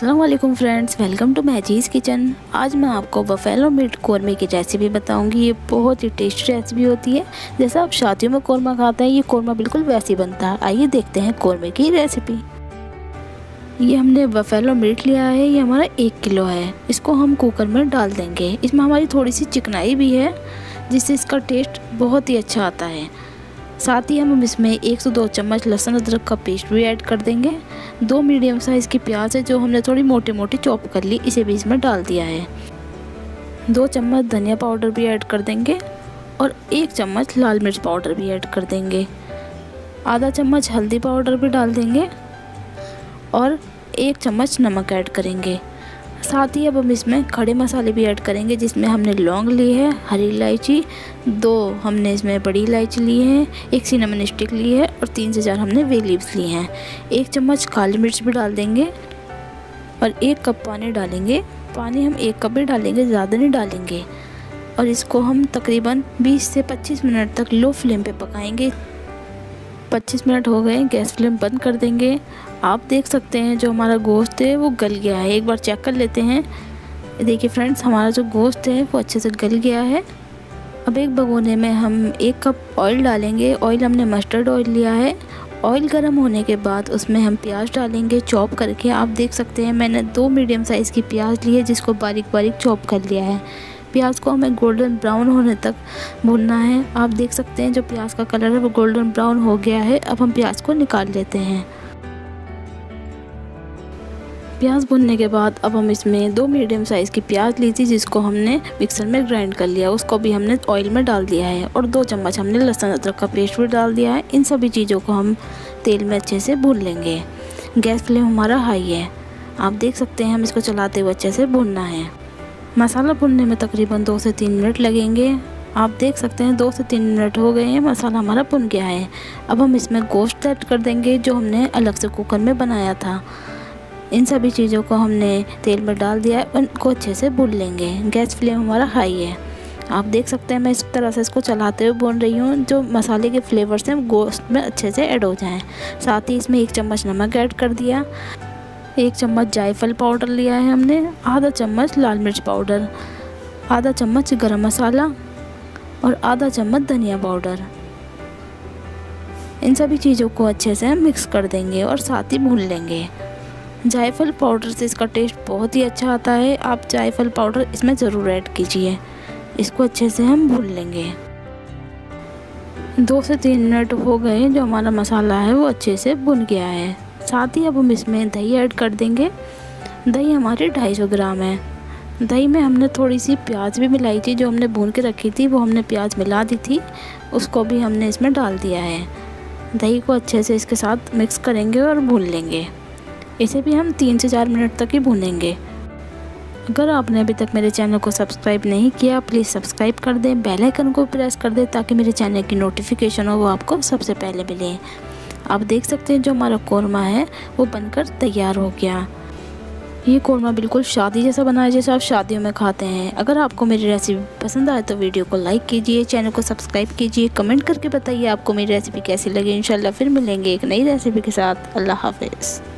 वालेकुम friends welcome to Maggie's kitchen आज मैं आपको बफेलो मीट कौरमे की रेसिपी बताऊँगी। ये बहुत ही टेस्टी रेसिपी होती है। जैसा आप शादियों में कौरमा खाते हैं, ये कौरमा बिल्कुल वैसे बनता है। आइए देखते हैं कौरमे की रेसिपी ये हमने बफेलो मीट लिया है। ये हमारा एक किलो है। इसको हम कुकर में डाल देंगे। इसमें हमारी थोड़ी सी चिकनाई भी है, जिससे इसका टेस्ट बहुत ही अच्छा आता है। साथ ही हम इसमें एक से दो चम्मच लहसुन अदरक का पेस्ट भी ऐड कर देंगे। दो मीडियम साइज़ की प्याज है जो हमने थोड़ी मोटी मोटी चॉप कर ली, इसे भी इसमें डाल दिया है। दो चम्मच धनिया पाउडर भी ऐड कर देंगे और एक चम्मच लाल मिर्च पाउडर भी ऐड कर देंगे। आधा चम्मच हल्दी पाउडर भी डाल देंगे और एक चम्मच नमक ऐड करेंगे। साथ ही अब हम इसमें खड़े मसाले भी ऐड करेंगे, जिसमें हमने लौंग ली है, हरी इलायची, दो हमने इसमें बड़ी इलायची ली है, एक सिनेमन स्टिक ली है और तीन से चार हमने वे लीव्स लिए हैं। एक चम्मच काली मिर्च भी डाल देंगे और एक कप पानी डालेंगे। पानी हम एक कप भी डालेंगे, ज़्यादा नहीं डालेंगे। और इसको हम तकरीबन 20 से 25 मिनट तक लो फ्लेम पे पकाएँगे। 25 मिनट हो गए गैस फ्लेम बंद कर देंगे। आप देख सकते हैं जो हमारा गोश्त है, वो गल गया है। एक बार चेक कर लेते हैं। देखिए फ्रेंड्स हमारा जो गोश्त है, वो अच्छे से गल गया है। अब एक भगोने में हम एक कप ऑयल डालेंगे। ऑयल हमने मस्टर्ड ऑयल लिया है। ऑयल गर्म होने के बाद उसमें हम प्याज डालेंगे चॉप करके। आप देख सकते हैं, मैंने दो मीडियम साइज़ की प्याज ली है, जिसको बारीक बारीक चॉप कर लिया है। प्याज को हमें गोल्डन ब्राउन होने तक भूनना है। आप देख सकते हैं, जो प्याज का कलर है, वो गोल्डन ब्राउन हो गया है। अब हम प्याज को निकाल लेते हैं। प्याज भुनने के बाद अब हम इसमें दो मीडियम साइज़ की प्याज ली थी जिसको हमने मिक्सर में ग्राइंड कर लिया। उसको भी हमने ऑयल में डाल दिया है और दो चम्मच हमने लहसुन अदरक का पेस्ट भी डाल दिया है। इन सभी चीज़ों को हम तेल में अच्छे से भून लेंगे। गैस फ्लेम हमारा हाई है। आप देख सकते हैं, हम इसको चलाते हुए अच्छे से भूनना है। मसाला भुनने में तकरीबन दो से तीन मिनट लगेंगे। आप देख सकते हैं दो से तीन मिनट हो गए हैं, मसाला हमारा भुन गया है। अब हम इसमें गोश्त ऐड कर देंगे, जो हमने अलग से कुकर में बनाया था। इन सभी चीज़ों को हमने तेल में डाल दिया है, उनको अच्छे से भून लेंगे। गैस फ्लेम हमारा हाई है। आप देख सकते हैं मैं इस तरह से इसको चलाते हुए भून रही हूँ, जो मसाले के फ्लेवर्स हैं गोश्त में अच्छे से ऐड हो जाएँ। साथ ही इसमें एक चम्मच नमक ऐड कर दिया। एक चम्मच जायफल पाउडर लिया है हमने, आधा चम्मच लाल मिर्च पाउडर, आधा चम्मच गरम मसाला और आधा चम्मच धनिया पाउडर। इन सभी चीज़ों को अच्छे से मिक्स कर देंगे और साथ ही भून लेंगे। जायफल पाउडर से इसका टेस्ट बहुत ही अच्छा आता है। आप जायफल पाउडर इसमें ज़रूर ऐड कीजिए। इसको अच्छे से हम भून लेंगे। दो से तीन मिनट हो गए जो हमारा मसाला है, वो अच्छे से भुन गया है। साथ ही अब हम इसमें दही ऐड कर देंगे। दही हमारे 250 ग्राम है। दही में हमने थोड़ी सी प्याज भी मिलाई थी, जो हमने भून के रखी थी, वो हमने प्याज मिला दी थी, उसको भी हमने इसमें डाल दिया है। दही को अच्छे से इसके साथ मिक्स करेंगे और भून लेंगे। इसे भी हम तीन से चार मिनट तक ही भूनेंगे। अगर आपने अभी तक मेरे चैनल को सब्सक्राइब नहीं किया, प्लीज़ सब्सक्राइब कर दें, बेल आइकन को प्रेस कर दें, ताकि मेरे चैनल की नोटिफिकेशन हो, वो आपको सबसे पहले मिले। आप देख सकते हैं जो हमारा कौरमा है, वो बनकर तैयार हो गया। ये कौरमा बिल्कुल शादी जैसा बना है, जैसे आप शादियों में खाते हैं। अगर आपको मेरी रेसिपी पसंद आए तो वीडियो को लाइक कीजिए चैनल को सब्सक्राइब कीजिए कमेंट करके बताइए आपको मेरी रेसिपी कैसी लगी। इंशाल्लाह फिर मिलेंगे एक नई रेसिपी के साथ। अल्लाह हाफिज़।